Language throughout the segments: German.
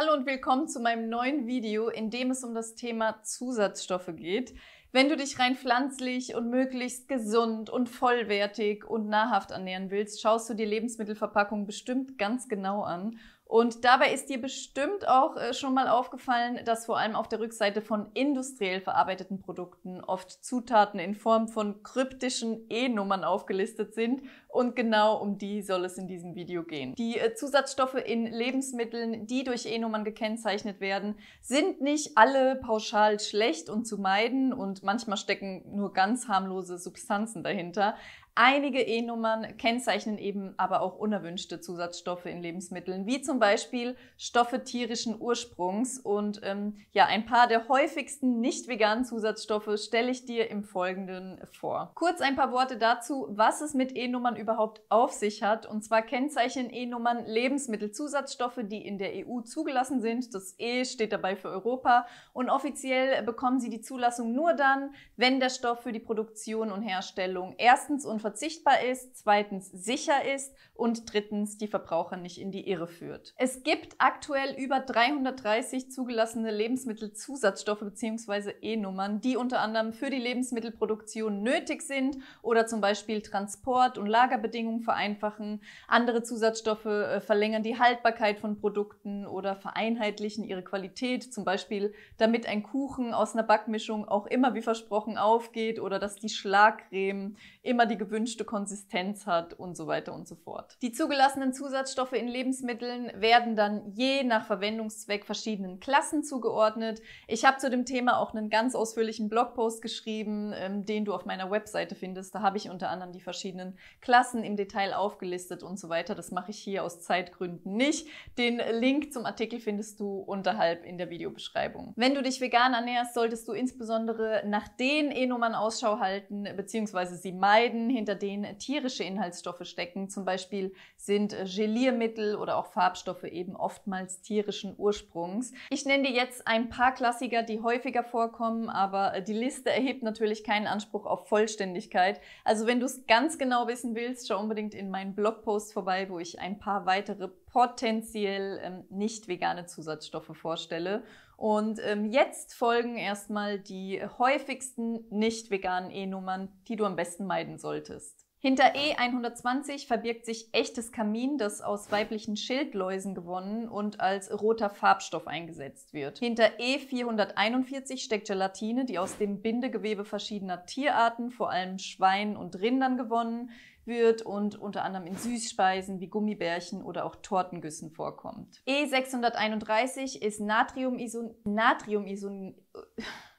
Hallo und willkommen zu meinem neuen Video, in dem es um das Thema Zusatzstoffe geht. Wenn du dich rein pflanzlich und möglichst gesund und vollwertig und nahrhaft ernähren willst, schaust du die Lebensmittelverpackung bestimmt ganz genau an und dabei ist dir bestimmt auch äh, schon mal aufgefallen, dass vor allem auf der Rückseite von industriell verarbeiteten Produkten oft Zutaten in Form von kryptischen E-Nummern aufgelistet sind. Und genau um die soll es in diesem Video gehen. Die äh, Zusatzstoffe in Lebensmitteln, die durch E-Nummern gekennzeichnet werden, sind nicht alle pauschal schlecht und zu meiden und manchmal stecken nur ganz harmlose Substanzen dahinter. Einige E-Nummern kennzeichnen eben aber auch unerwünschte Zusatzstoffe in Lebensmitteln, wie zum Beispiel Stoffe tierischen Ursprungs. Und ähm, ja, ein paar der häufigsten nicht veganen Zusatzstoffe stelle ich dir im Folgenden vor. Kurz ein paar Worte dazu, was es mit E-Nummern überhaupt auf sich hat. Und zwar kennzeichnen E-Nummern Lebensmittelzusatzstoffe, die in der EU zugelassen sind. Das E steht dabei für Europa. Und offiziell bekommen sie die Zulassung nur dann, wenn der Stoff für die Produktion und Herstellung erstens und unverzichtbar ist, zweitens sicher ist und drittens die Verbraucher nicht in die Irre führt. Es gibt aktuell über 330 zugelassene Lebensmittelzusatzstoffe bzw. E-Nummern, die unter anderem für die Lebensmittelproduktion nötig sind oder zum Beispiel Transport- und Lagerbedingungen vereinfachen. Andere Zusatzstoffe äh, verlängern die Haltbarkeit von Produkten oder vereinheitlichen ihre Qualität, zum Beispiel damit ein Kuchen aus einer Backmischung auch immer wie versprochen aufgeht oder dass die Schlagcreme immer die gewünschte Konsistenz hat und so weiter und so fort. Die zugelassenen Zusatzstoffe in Lebensmitteln werden dann je nach Verwendungszweck verschiedenen Klassen zugeordnet. Ich habe zu dem Thema auch einen ganz ausführlichen Blogpost geschrieben, ähm, den du auf meiner Webseite findest. Da habe ich unter anderem die verschiedenen Klassen im Detail aufgelistet und so weiter. Das mache ich hier aus Zeitgründen nicht. Den Link zum Artikel findest du unterhalb in der Videobeschreibung. Wenn du dich vegan ernährst, solltest du insbesondere nach den E-Nummern Ausschau halten bzw. sie meiden, hinter denen tierische Inhaltsstoffe stecken. Zum Beispiel sind äh, Geliermittel oder auch Farbstoffe eben oftmals tierischen Ursprungs. Ich nenne dir jetzt ein paar Klassiker, die häufiger vorkommen, aber äh, die Liste erhebt natürlich keinen Anspruch auf Vollständigkeit. Also wenn du es ganz genau wissen willst, schau unbedingt in meinen Blogpost vorbei, wo ich ein paar weitere potenziell ähm, nicht vegane Zusatzstoffe vorstelle. Und ähm, jetzt folgen erstmal die häufigsten nicht veganen E-Nummern, die du am besten meiden solltest. Hinter E120 verbirgt sich echtes Kamin, das aus weiblichen Schildläusen gewonnen und als roter Farbstoff eingesetzt wird. Hinter E441 steckt Gelatine, die aus dem Bindegewebe verschiedener Tierarten, vor allem Schweinen und Rindern gewonnen wird und unter anderem in Süßspeisen wie Gummibärchen oder auch Tortengüssen vorkommt. E631 ist Natriumison Natriumison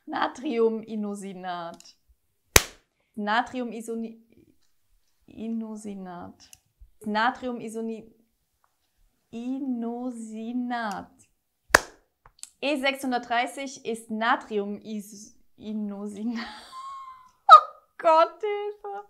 Natriuminosinat. Natriuminosinat. Inosinat. Natriuminosinat. E630 ist Natriuminosinat. Oh Gott, Hilfe!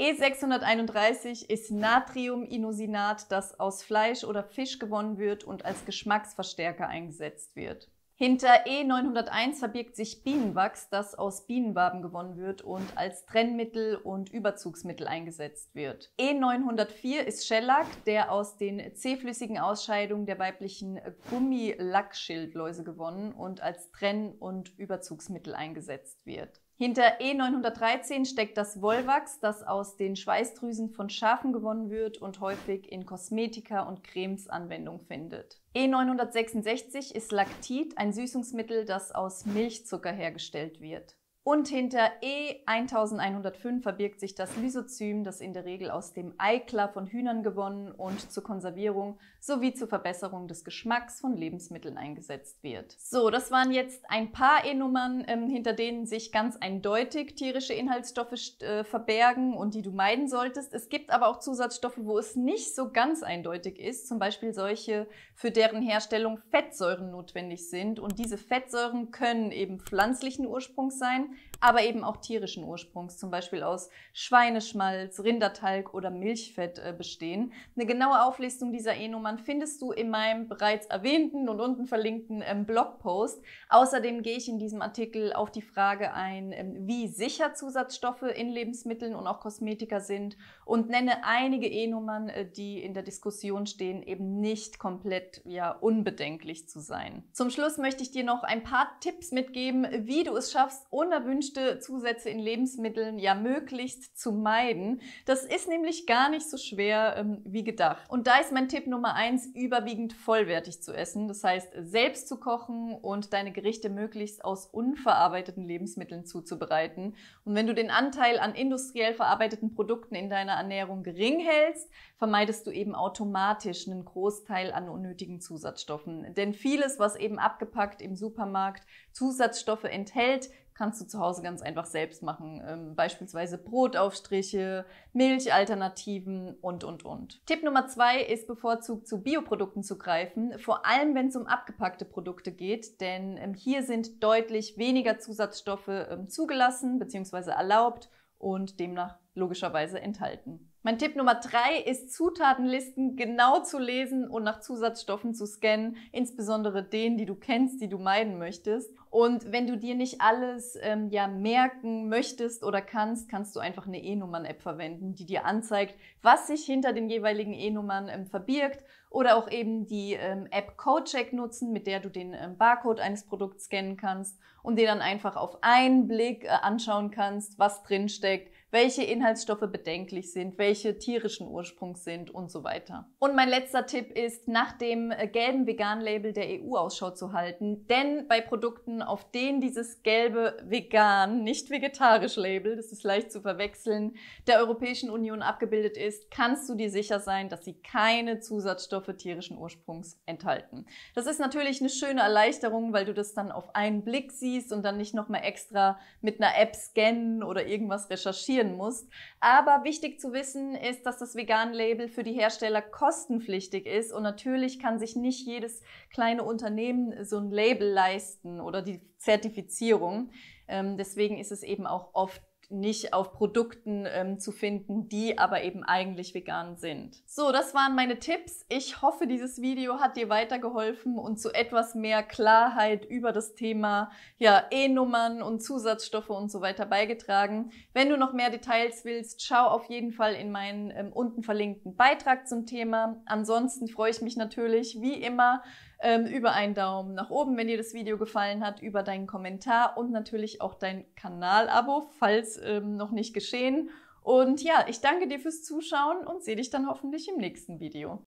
E631 ist Natriuminosinat, das aus Fleisch oder Fisch gewonnen wird und als Geschmacksverstärker eingesetzt wird. Hinter E901 verbirgt sich Bienenwachs, das aus Bienenwaben gewonnen wird und als Trennmittel und Überzugsmittel eingesetzt wird. E904 ist Shellac, der aus den zähflüssigen Ausscheidungen der weiblichen Gummilackschildläuse gewonnen und als Trenn- und Überzugsmittel eingesetzt wird. Hinter E913 steckt das Wollwachs, das aus den Schweißdrüsen von Schafen gewonnen wird und häufig in Kosmetika und Cremes Anwendung findet. E966 ist Lactit, ein Süßungsmittel, das aus Milchzucker hergestellt wird. Und hinter E1105 verbirgt sich das Lysozym, das in der Regel aus dem Eiklar von Hühnern gewonnen und zur Konservierung sowie zur Verbesserung des Geschmacks von Lebensmitteln eingesetzt wird. So, das waren jetzt ein paar E-Nummern, ähm, hinter denen sich ganz eindeutig tierische Inhaltsstoffe äh, verbergen und die du meiden solltest. Es gibt aber auch Zusatzstoffe, wo es nicht so ganz eindeutig ist, zum Beispiel solche, für deren Herstellung Fettsäuren notwendig sind. Und diese Fettsäuren können eben pflanzlichen Ursprungs sein aber eben auch tierischen Ursprungs, zum Beispiel aus Schweineschmalz, Rindertalg oder Milchfett äh, bestehen. Eine genaue Auflistung dieser E-Nummern findest du in meinem bereits erwähnten und unten verlinkten ähm, Blogpost. Außerdem gehe ich in diesem Artikel auf die Frage ein, ähm, wie sicher Zusatzstoffe in Lebensmitteln und auch Kosmetika sind und nenne einige E-Nummern, äh, die in der Diskussion stehen, eben nicht komplett ja, unbedenklich zu sein. Zum Schluss möchte ich dir noch ein paar Tipps mitgeben, wie du es schaffst, unerwünschte Zusätze in Lebensmitteln ja möglichst zu meiden. Das ist nämlich gar nicht so schwer ähm, wie gedacht. Und da ist mein Tipp Nummer eins, überwiegend vollwertig zu essen. Das heißt, selbst zu kochen und deine Gerichte möglichst aus unverarbeiteten Lebensmitteln zuzubereiten. Und wenn du den Anteil an industriell verarbeiteten Produkten in deiner Ernährung gering hältst, vermeidest du eben automatisch einen Großteil an unnötigen Zusatzstoffen. Denn vieles, was eben abgepackt im Supermarkt Zusatzstoffe enthält, kannst du zu Hause ganz einfach selbst machen. Ähm, beispielsweise Brotaufstriche, Milchalternativen und, und, und. Tipp Nummer zwei ist bevorzugt zu Bioprodukten zu greifen, vor allem wenn es um abgepackte Produkte geht, denn ähm, hier sind deutlich weniger Zusatzstoffe ähm, zugelassen bzw. erlaubt und demnach logischerweise enthalten. Mein Tipp Nummer drei ist, Zutatenlisten genau zu lesen und nach Zusatzstoffen zu scannen, insbesondere denen, die du kennst, die du meiden möchtest. Und wenn du dir nicht alles ähm, ja merken möchtest oder kannst, kannst du einfach eine E-Nummern-App verwenden, die dir anzeigt, was sich hinter den jeweiligen E-Nummern ähm, verbirgt. Oder auch eben die ähm, App CodeCheck nutzen, mit der du den ähm, Barcode eines Produkts scannen kannst und dir dann einfach auf einen Blick äh, anschauen kannst, was drin steckt, welche Inhaltsstoffe bedenklich sind, welche tierischen Ursprungs sind und so weiter. Und mein letzter Tipp ist, nach dem äh, gelben Vegan-Label der EU Ausschau zu halten, denn bei Produkten, auf denen dieses gelbe vegan, nicht vegetarisch Label, das ist leicht zu verwechseln, der Europäischen Union abgebildet ist, kannst du dir sicher sein, dass sie keine Zusatzstoffe tierischen Ursprungs enthalten. Das ist natürlich eine schöne Erleichterung, weil du das dann auf einen Blick siehst und dann nicht nochmal extra mit einer App scannen oder irgendwas recherchieren registrieren musst. Aber wichtig zu wissen ist, dass das Vegan-Label für die Hersteller kostenpflichtig ist und natürlich kann sich nicht jedes kleine Unternehmen so ein Label leisten oder die Zertifizierung. Ähm, deswegen ist es eben auch oft nicht auf Produkten ähm, zu finden, die aber eben eigentlich vegan sind. So, das waren meine Tipps. Ich hoffe, dieses Video hat dir weitergeholfen und zu etwas mehr Klarheit über das Thema ja, E-Nummern und Zusatzstoffe und so weiter beigetragen. Wenn du noch mehr Details willst, schau auf jeden Fall in meinen ähm, unten verlinkten Beitrag zum Thema. Ansonsten freue ich mich natürlich wie immer ähm, über einen Daumen nach oben, wenn dir das Video gefallen hat, über deinen Kommentar und natürlich auch dein Kanal-Abo, falls ähm, noch nicht geschehen. Und ja, ich danke dir fürs Zuschauen und sehe dich dann hoffentlich im nächsten Video.